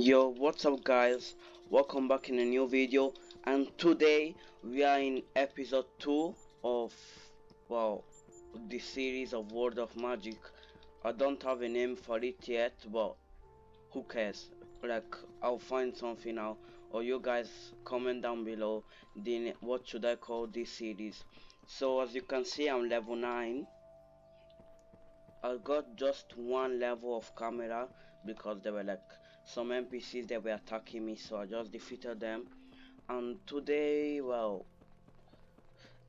yo what's up guys? Welcome back in a new video and today we are in episode 2 of well the series of world of magic. I don't have a name for it yet but who cares? Like i'll find something out or you guys comment down below then what should i call this series. So as you can see i'm level 9 i got just one level of karma because they were like some NPCs that were attacking me so I just defeated them. And today well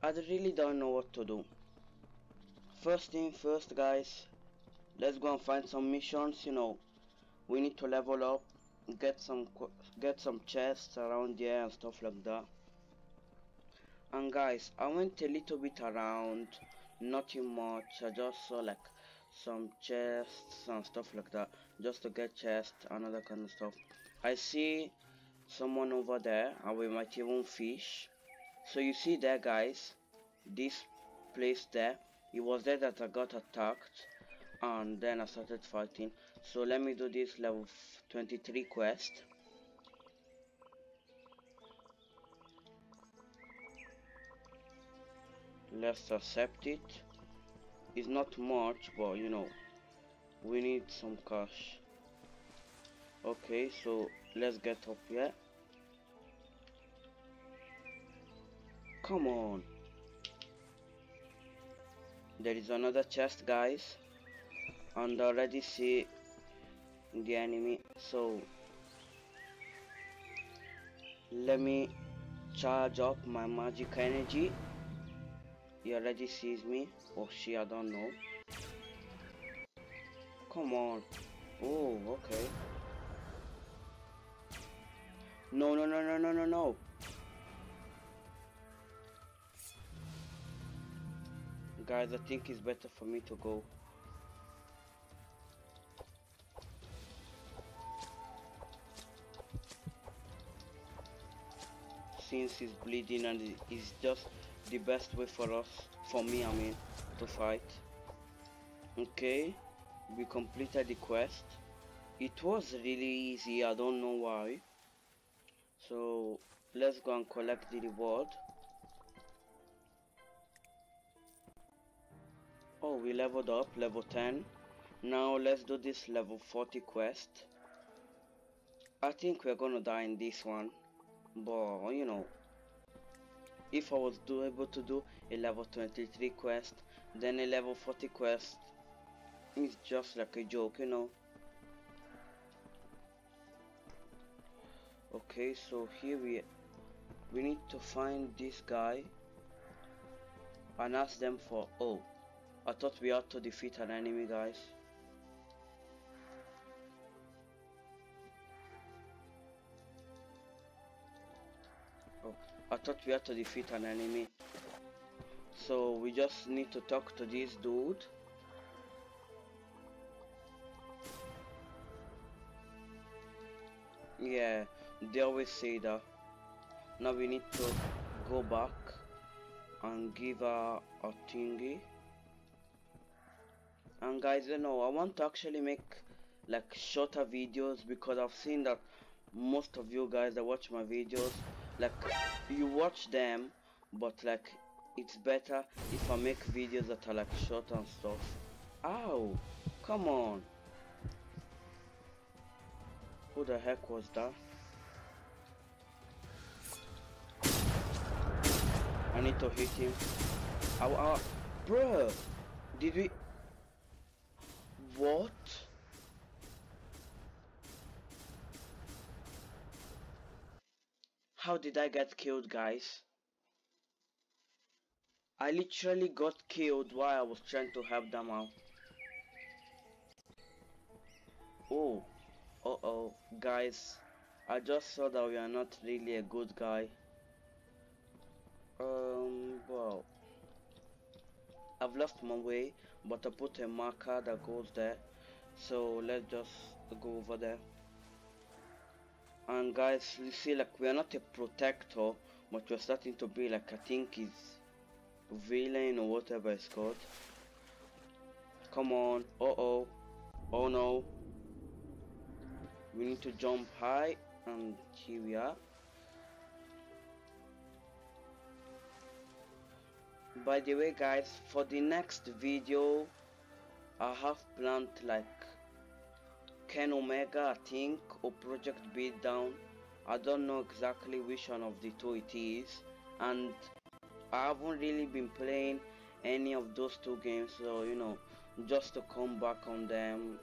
I really don't know what to do. First thing first guys let's go and find some missions you know. We need to level up get some get some chests around here and stuff like that. And guys I went a little bit around nothing much I just saw like some chests and stuff like that just to get chests and other kind of stuff. I see someone over there and we might even fish. So you see there guys this place there it was there that I got attacked and then I started fighting. So let me do this level 23 quest. Let's accept it. It's not much but you know we need some cash. Okay so let's get up here come on. There is another chest guys. And already see the enemy so let me charge up my magic energy. He already sees me or she I don't know come on. Oh okay. No no no no no no no. Guys I think it's better for me to go. Since he's bleeding and it's just the best way for us for me I mean to fight. Okay we completed the quest. It was really easy I don't know why. So let's go and collect the reward. Oh we leveled up level 10 now let's do this level 40 quest. I think we're gonna die in this one but you know if I was able to do a level 23 quest then a level 40 quest it's just like a joke you know. Okay so here we we need to find this guy and ask them for oh I thought we had to defeat an enemy guys. Oh I thought we had to defeat an enemy. So we just need to talk to this dude yeah they always say that now we need to go back and give her a thingy. And guys you know I want to actually make like shorter videos because I've seen that most of you guys that watch my videos like you watch them but like it's better if I make videos that are like short and stuff. Ow come on who the heck was that? I need to hit him. Ow, ow. Bruh! Did we... What? How did I get killed, guys? I literally got killed while I was trying to help them out. Oh. Uh-oh, guys, I just saw that we are not really a good guy. Um, well, I've lost my way, but I put a marker that goes there. So let's just go over there. And guys, you see, like we are not a protector, but we're starting to be like I think is villain or whatever it's called. Come on, uh oh, oh no. We need to jump high and here we are. By the way guys for the next video I have planned like Ken Omega I think or Project Beatdown. I don't know exactly which one of the two it is and I haven't really been playing any of those two games so you know just to come back on them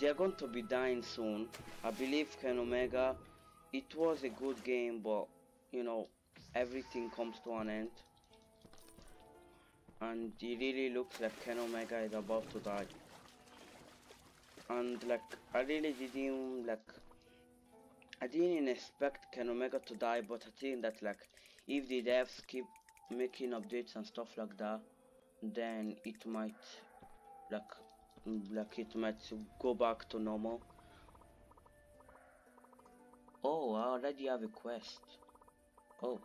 they're going to be dying soon. I believe Ken Omega it was a good game but you know everything comes to an end. And it really looks like Ken Omega is about to die. And like I really didn't like I didn't expect Ken Omega to die but I think that like if the devs keep making updates and stuff like that then it might like like it might go back to normal. Oh I already have a quest. Oh.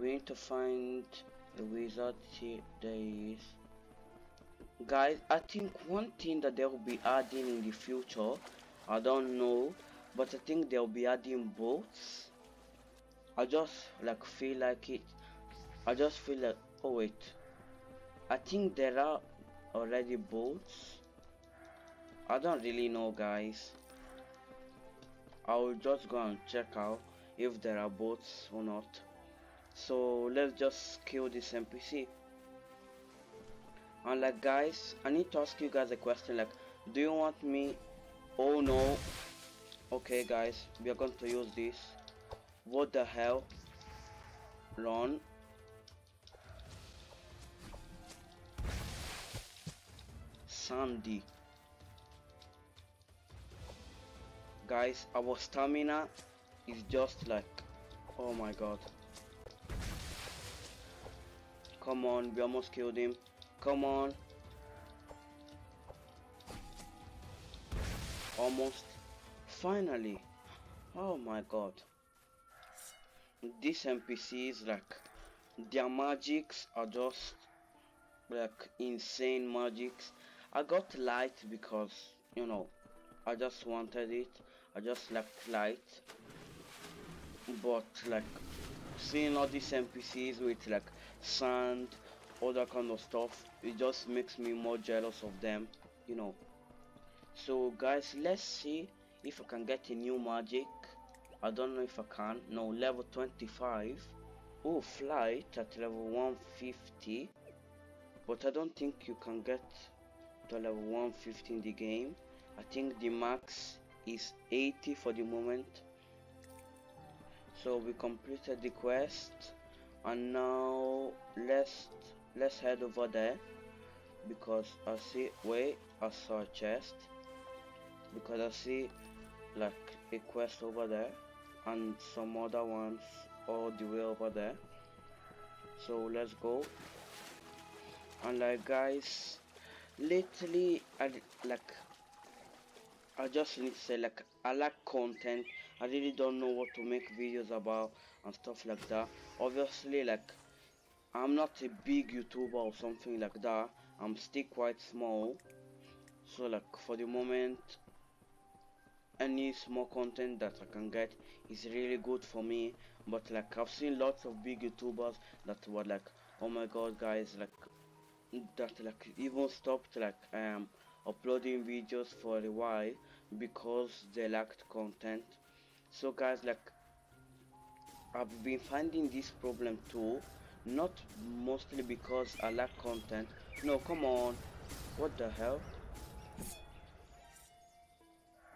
We need to find the wizard. Here there he is. Guys I think one thing that they'll be adding in the future I don't know but I think they'll be adding boats I just like feel like it. I just feel like oh wait I think there are already boats. I don't really know guys. I will just go and check out if there are boats or not. So let's just kill this NPC and like guys I need to ask you guys a question like do you want me? Oh no. Okay guys we are going to use this. What the hell? Run Sandy guys our stamina is just like oh my god. Come on we almost killed him. Come on. Almost. Finally. Oh my god. These npcs like their magics are just like insane magics i got light because you know i just wanted it. I just left light. But like seeing all these npcs with like sand all that kind of stuff it just makes me more jealous of them you know. So guys let's see if I can get a new magic. I don't know if I can. No level 25 oh flight at level 150 but I don't think you can get to level 150 in the game. I think the max is 80 for the moment. So we completed the quest and now let's let's head over there because I see wait I saw a chest because I see like a quest over there and some other ones all the way over there. So let's go. And like guys lately I like I just need to say like I like content. I really don't know what to make videos about and stuff like that. Obviously like I'm not a big YouTuber or something like that. I'm still quite small. So like for the moment any small content that I can get is really good for me. But like I've seen lots of big youtubers that were like oh my god guys like that like even stopped like um uploading videos for a while because they lacked content. So guys like I've been finding this problem too not mostly because I lack content. No come on. What the hell?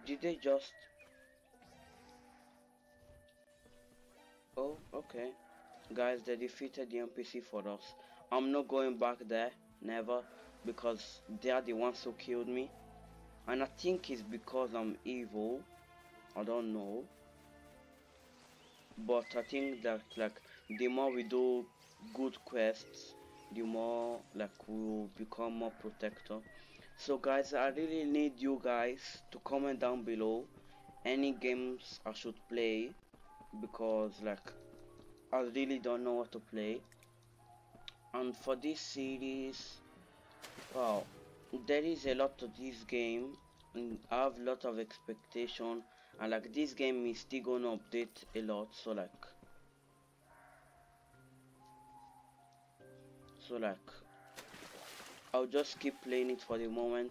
Did they just... Oh, okay. Guys, they defeated the NPC for us. I'm not going back there, never, because they are the ones who killed me. And I think it's because I'm evil. I don't know. But I think that like the more we do good quests, the more like we will become more protector so guys i really need you guys to comment down below any games i should play because like i really don't know what to play and for this series wow there is a lot to this game. And I have a lot of expectation. And like this game is still gonna update a lot. So like so like I'll just keep playing it for the moment.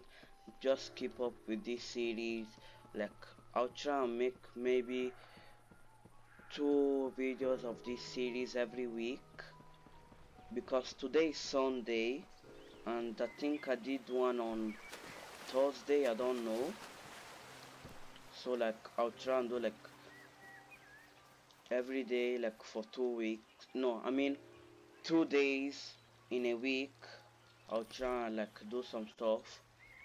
Just keep up with this series. Like I'll try and make maybe two videos of this series every week because today is Sunday and I think I did one on Thursday I don't know. So like I'll try and do like every day like for two weeks. No I mean two days in a week I'll try and like do some stuff.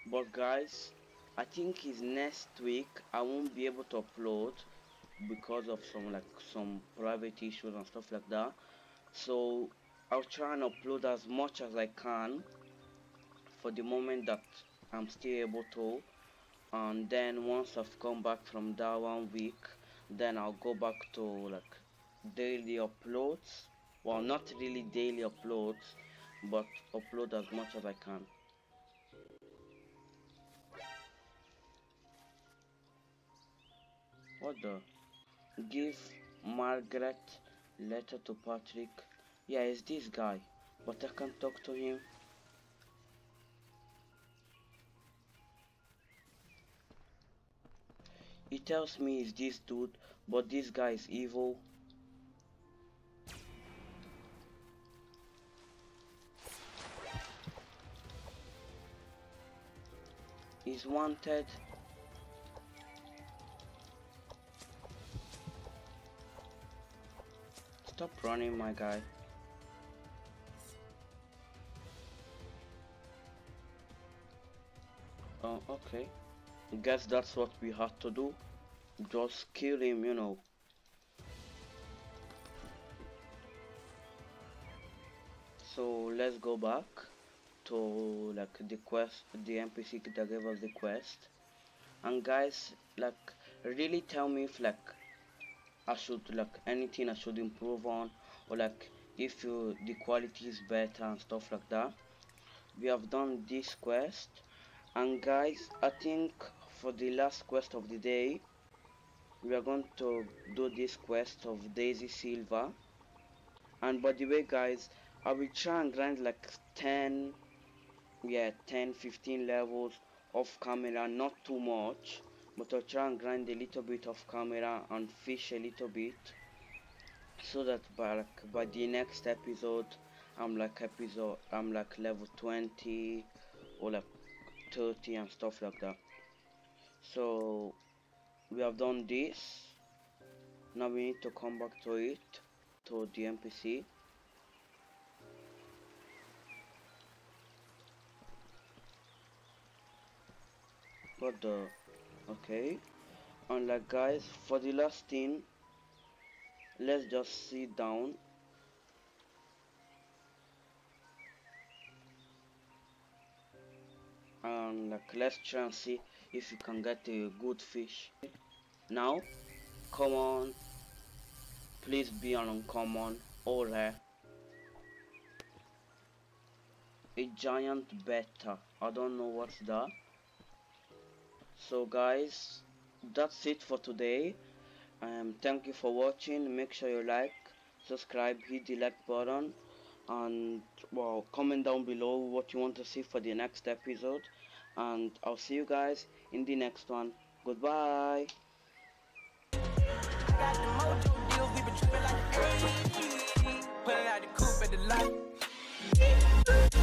But guys I think is next week I won't be able to upload because of some like some private issues and stuff like that. So I'll try and upload as much as I can for the moment that I'm still able to. And then once I've come back from that one week then I'll go back to like daily uploads. Well not really daily uploads but upload as much as I can. What the? Give Margaret letter to Patrick yeah it's this guy but I can't talk to him. He tells me it's this dude but this guy is evil. He's wanted. Stop running my guy oh okay. Guess that's what we had to do. Just kill him you know. So let's go back to like the quest the npc that gave us the quest. And guys like really tell me if like i should like anything i should improve on or like if you the quality is better and stuff like that. We have done this quest and guys i think for the last quest of the day we are going to do this quest of daisy silver. And by the way guys i will try and grind like 10 yeah 10 15 levels of karma not too much but i'll try and grind a little bit of karma and fish a little bit so that by like by the next episode i'm like episode i'm like level 20 or like 30 and stuff like that. So we have done this. Now we need to come back to it to the npc what the okay. And like guys for the last thing let's just sit down let's try and see if you can get a good fish. Now come on. Please be an uncommon or rare a giant beta i don't know what's that. So guys that's it for today. Um thank you for watching. Make sure you like subscribe hit the like button and well comment down below what you want to see for the next episode and I'll see you guys in the next one. Goodbye. Out the coupe at the light.